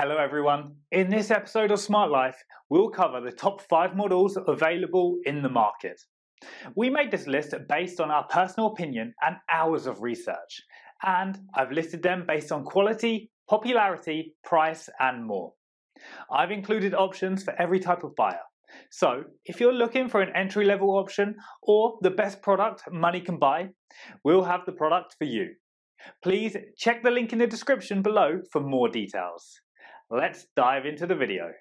Hello everyone. In this episode of Smart Life, we'll cover the top 5 models available in the market. We made this list based on our personal opinion and hours of research, and I've listed them based on quality, popularity, price, and more. I've included options for every type of buyer. So, if you're looking for an entry level option or the best product money can buy, we'll have the product for you. Please check the link in the description below for more details. Let's dive into the video.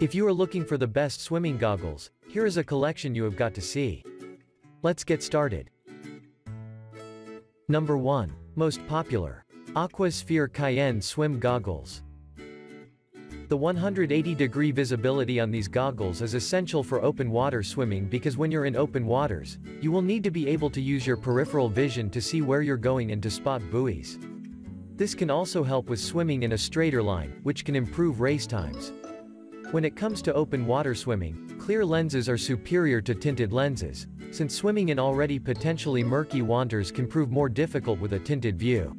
If you are looking for the best swimming goggles, here is a collection you have got to see. Let's get started. Number 1. Most popular. Aqua Sphere Kayenne Swim Goggles. The 180 degree visibility on these goggles is essential for open water swimming because when you're in open waters, you will need to be able to use your peripheral vision to see where you're going and to spot buoys. This can also help with swimming in a straighter line, which can improve race times. When it comes to open water swimming, clear lenses are superior to tinted lenses, since swimming in already potentially murky waters can prove more difficult with a tinted view.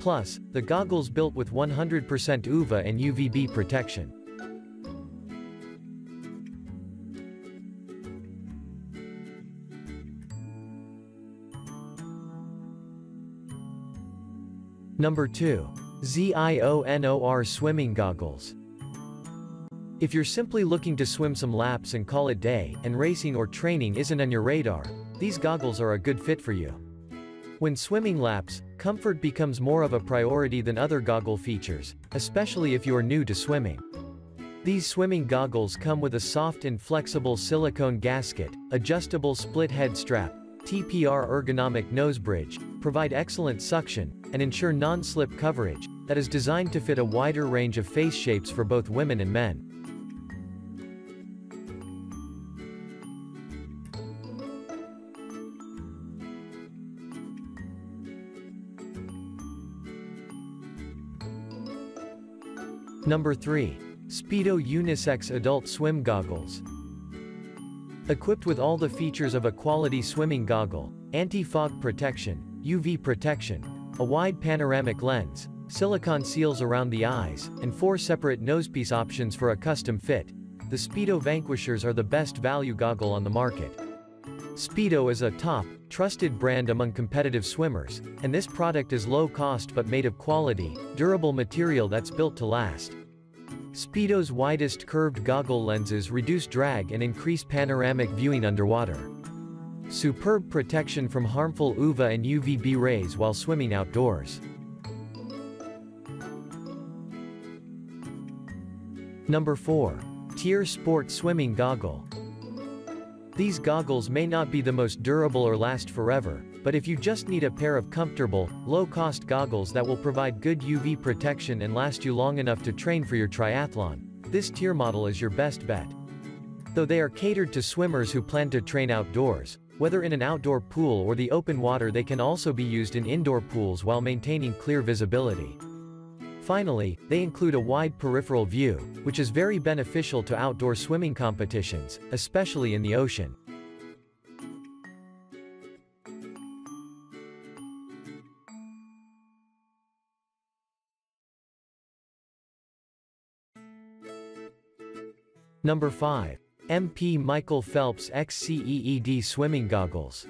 Plus, the goggles built with 100% UVA and UVB protection. Number 2. ZIONOR Swimming Goggles. If you're simply looking to swim some laps and call it day, and racing or training isn't on your radar, these goggles are a good fit for you. When swimming laps, comfort becomes more of a priority than other goggle features, especially if you are new to swimming. These swimming goggles come with a soft and flexible silicone gasket, adjustable split head strap, TPR ergonomic nose bridge, provide excellent suction, and ensure non-slip coverage, that is designed to fit a wider range of face shapes for both women and men. Number 3. Speedo Unisex Adult Swim Goggles. Equipped with all the features of a quality swimming goggle, anti-fog protection, UV protection, a wide panoramic lens, silicone seals around the eyes, and four separate nosepiece options for a custom fit, the Speedo Vanquishers are the best value goggle on the market. Speedo is a top, trusted brand among competitive swimmers, and this product is low cost but made of quality, durable material that's built to last. Speedo's widest curved goggle lenses reduce drag and increase panoramic viewing underwater. Superb protection from harmful UVA and UVB rays while swimming outdoors. Number 4. TYR Sport Swimming Goggle. These goggles may not be the most durable or last forever, but if you just need a pair of comfortable, low-cost goggles that will provide good UV protection and last you long enough to train for your triathlon, this TYR model is your best bet. Though they are catered to swimmers who plan to train outdoors, whether in an outdoor pool or the open water they can also be used in indoor pools while maintaining clear visibility. Finally, they include a wide peripheral view, which is very beneficial to outdoor swimming competitions, especially in the ocean. Number 5. MP Michael Phelps XCEED Swimming Goggles.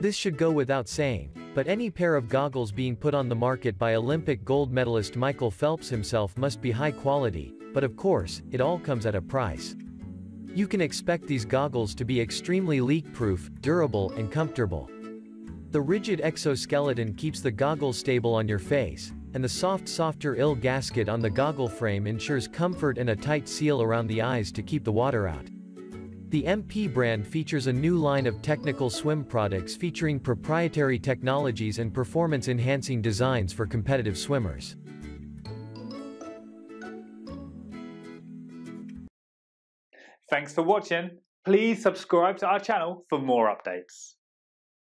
This should go without saying, but any pair of goggles being put on the market by Olympic gold medalist Michael Phelps himself must be high quality, but of course, it all comes at a price. You can expect these goggles to be extremely leak-proof, durable, and comfortable. The rigid exoskeleton keeps the goggles stable on your face, and the soft Softeril gasket on the goggle frame ensures comfort and a tight seal around the eyes to keep the water out. The MP brand features a new line of technical swim products featuring proprietary technologies and performance-enhancing designs for competitive swimmers. Thanks for watching. Please subscribe to our channel for more updates.